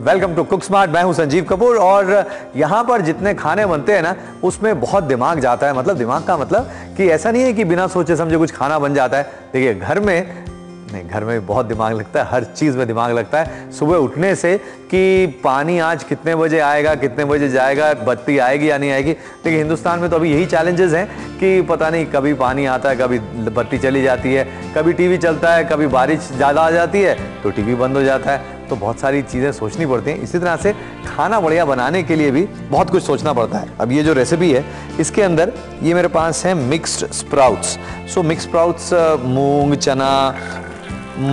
Welcome to cook smart मैं हूँ संजीव कपूर और यहाँ पर जितने खाने बनते हैं ना, उसमें बहुत दिमाग जाता है। मतलब दिमाग का मतलब कि ऐसा नहीं है कि बिना सोचे समझे कुछ खाना बन जाता है। देखिए, घर में, नहीं, घर में भी बहुत दिमाग लगता है, हर चीज़ में दिमाग लगता है। सुबह उठने से कि पानी आज कितने बजे आएगा, कितने बजे जाएगा, बत्ती आएगी या नहीं आएगी। देखिए, हिंदुस्तान में तो अभी यही चैलेंजेस हैं कि पता नहीं कभी पानी आता है, कभी बत्ती चली जाती है, कभी टीवी चलता है, कभी बारिश ज़्यादा आ जाती है तो टीवी बंद हो जाता है। तो बहुत सारी चीज़ें सोचनी पड़ती हैं। इसी तरह से खाना बढ़िया बनाने के लिए भी बहुत कुछ सोचना पड़ता है। अब ये जो रेसिपी है, इसके अंदर ये मेरे पास है mixed sprouts so mix sprouts मूंग, चना,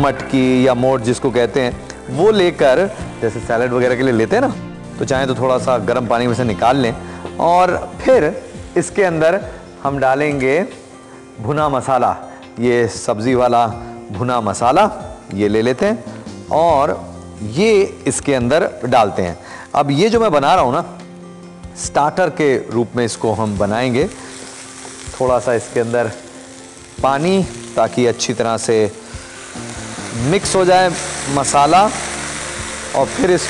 मटकी या मोट जिसको कहते हैं, वो लेकर जैसे सैलड वगैरह के लिए लेते हैं ना तो चाहे तो थोड़ा सा गर्म पानी में से निकाल लें। और फिर इसके अंदर हम डालेंगे भुना मसाला। ये सब्ज़ी वाला भुना मसाला, ये ले लेते हैं। और ये इसके अंदर डालते हैं। अब ये जो मैं बना रहा हूँ ना स्टार्टर के रूप में इसको हम बनाएँगे। थोड़ा सा इसके अंदर पानी ताकि अच्छी तरह से मिक्स हो जाए मसाला, और फिर इस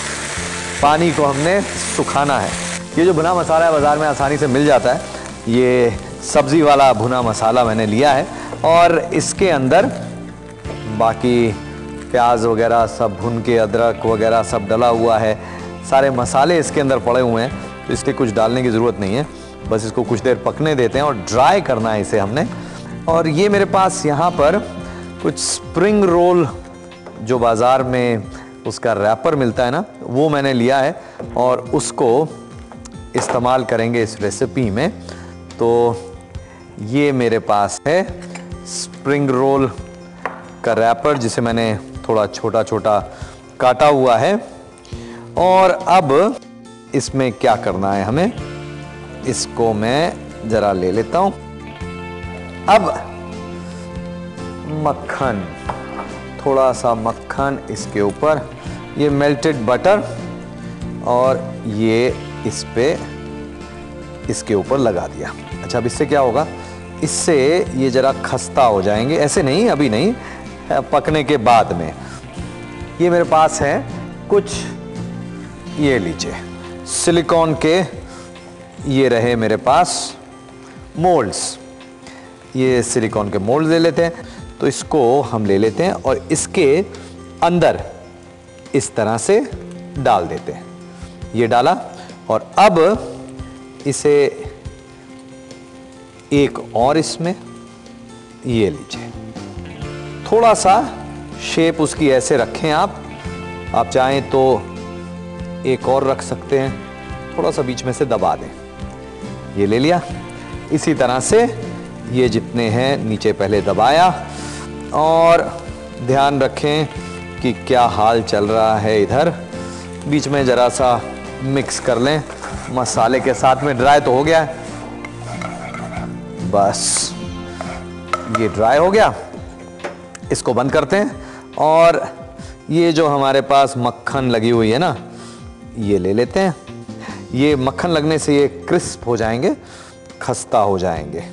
पानी को हमने सुखाना है। ये जो भुना मसाला है, बाज़ार में आसानी से मिल जाता है। ये सब्ज़ी वाला भुना मसाला मैंने लिया है, और इसके अंदर बाकी प्याज वगैरह सब भुन के, अदरक वगैरह सब डला हुआ है। सारे मसाले इसके अंदर पड़े हुए हैं तो इसलिए कुछ डालने की ज़रूरत नहीं है। बस इसको कुछ देर पकने देते हैं और ड्राई करना है इसे हमने। और ये मेरे पास यहाँ पर कुछ स्प्रिंग रोल जो बाज़ार में उसका रैपर मिलता है ना, वो मैंने लिया है और उसको इस्तेमाल करेंगे इस रेसिपी में। तो ये मेरे पास है स्प्रिंग रोल का रैपर जिसे मैंने थोड़ा छोटा छोटा काटा हुआ है। और अब इसमें क्या करना है हमें? इसको मैं ज़रा ले लेता हूँ। अब मक्खन थोड़ा सा मक्खन इसके ऊपर, ये मेल्टेड बटर और ये इस पे इसके ऊपर लगा दिया। अच्छा अब इससे क्या होगा? इससे ये ज़रा खस्ता हो जाएँगे। ऐसे नहीं, अभी नहीं। पकने के बाद में। ये मेरे पास है, कुछ ये लीजिए। सिलिकॉन के ये रहे मेरे पास मोल्ड्स। ये सिलिकॉन के मोल्ड ले लेते हैं तो इसको हम ले लेते हैं और इसके अंदर इस तरह से डाल देते हैं। ये डाला और अब इसे एक और इसमें ये लीजिए। थोड़ा सा शेप उसकी ऐसे रखें आप। आप चाहें तो एक और रख सकते हैं। थोड़ा सा बीच में से दबा दें। ये ले लिया। इसी तरह से ये जितने हैं, नीचे पहले दबाया। और ध्यान रखें कि क्या हाल चल रहा है इधर। बीच में ज़रा सा मिक्स कर लें। मसाले के साथ में ड्राई तो हो गया। है बस, ये ड्राई हो गया। इसको बंद करते हैं। और ये जो हमारे पास मक्खन लगी हुई है ना, ये ले लेते हैं। ये मक्खन लगने से ये क्रिस्प हो जाएँगे, खस्ता हो जाएँगे।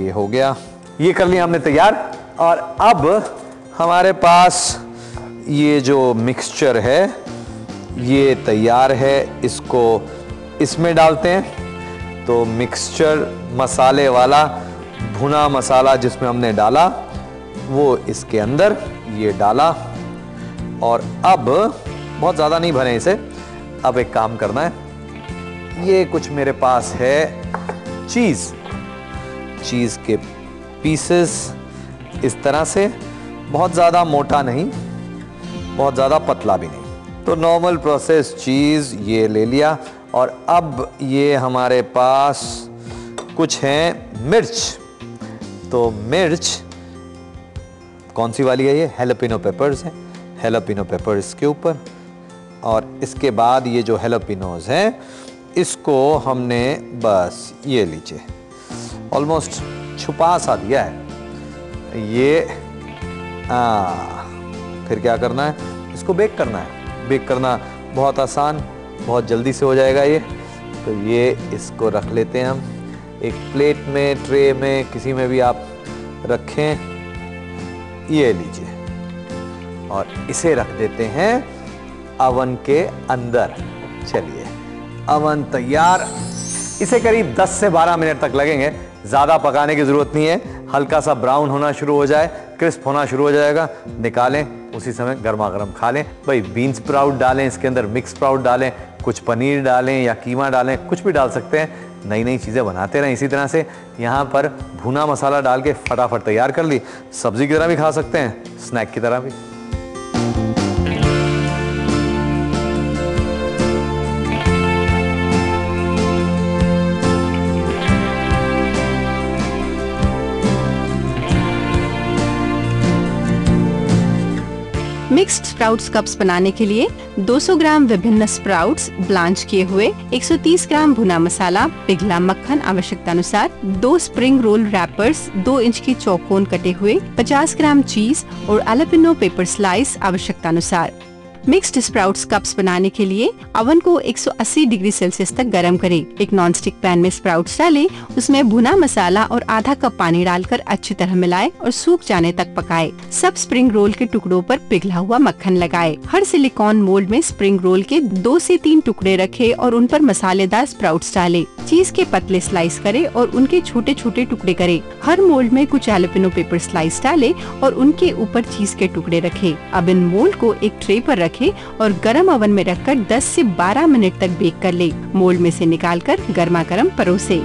ये हो गया। ये कर लिया हमने तैयार। और अब हमारे पास ये जो मिक्सचर है, ये तैयार है। इसको इसमें डालते हैं। तो मिक्सचर मसाले वाला, भुना मसाला जिसमें हमने डाला वो इसके अंदर ये डाला। और अब, बहुत ज़्यादा नहीं भरे इसे। अब एक काम करना है। ये कुछ मेरे पास है चीज़। चीज़ के पीसेस इस तरह से। बहुत ज़्यादा मोटा नहीं, बहुत ज़्यादा पतला भी नहीं। तो नॉर्मल प्रोसेस चीज़ ये ले लिया। और अब ये हमारे पास कुछ हैं मिर्च। तो मिर्च कौन सी वाली है ये? हेलोपिनो पेपर्स हैं। हेलोपिनो पेपर्स के ऊपर। और इसके बाद ये जो हेलोपिनोज हैं इसको हमने बस ये लीजिए। ऑलमोस्ट छुपा सा दिया है। ये आ, फिर क्या करना है? इसको बेक करना है। बेक करना बहुत आसान बहुत जल्दी से हो जाएगा ये। तो ये इसको रख लेते हैं हम। एक प्लेट में ट्रे में किसी में भी आप रखें। ये लीजिए। और इसे रख देते हैं अवन के अंदर। चलिए, अवन तैयार। इसे करीब 10 से 12 मिनट तक लगेंगे। ज़्यादा पकाने की ज़रूरत नहीं है। हल्का सा ब्राउन होना शुरू हो जाए। क्रिस्प होना शुरू हो जाएगा। निकालें, उसी समय गर्मा गर्म खा लें। भाई, बीन्स स्प्राउट डालें, इसके अंदर मिक्स स्प्राउट डालें, कुछ पनीर डालें या कीमा डालें, कुछ भी डाल सकते हैं। नई नई चीज़ें बनाते रहें इसी तरह से। यहाँ पर भुना मसाला डाल के फटाफट तैयार कर ली। सब्ज़ी की तरह भी खा सकते हैं, स्नैक की तरह भी। मिक्स्ड स्प्राउट्स कप्स बनाने के लिए 200 ग्राम विभिन्न स्प्राउट्स ब्लांच किए हुए 130 ग्राम भुना मसाला, पिघला मक्खन आवश्यकता अनुसार दो स्प्रिंग रोल रैपर्स, दो इंच की चौकोन कटे हुए 50 ग्राम चीज़ और एलोपिनो पेपर स्लाइस आवश्यकता अनुसार मिक्स्ड स्प्राउट्स कप्स बनाने के लिए अवन को 180 डिग्री सेल्सियस तक गर्म करें। एक नॉन स्टिक पैन में स्प्राउट्स डालें, उसमें भुना मसाला और आधा कप पानी डालकर अच्छी तरह मिलाएँ और सूख जाने तक पकाएँ। सब स्प्रिंग रोल के टुकड़ों पर पिघला हुआ मक्खन लगाएँ। हर सिलिकॉन मोल्ड में स्प्रिंग रोल के दो से तीन टुकड़े रखें और उन पर मसालेदार स्प्राउट्स डालें। चीज़ के पतले स्लाइस करें और उनके छोटे छोटे टुकड़े करें। हर मोल्ड में कुछ एलोपिनो पेपर स्लाइस डालें और उनके ऊपर चीज़ के टुकड़े रखें। अब इन मोल्ड को एक ट्रे पर रखें और गर्म ओवन में रखकर 10 से 12 मिनट तक बेक कर ले। मोल्ड में से निकालकर गर्मा गर्म परोसे।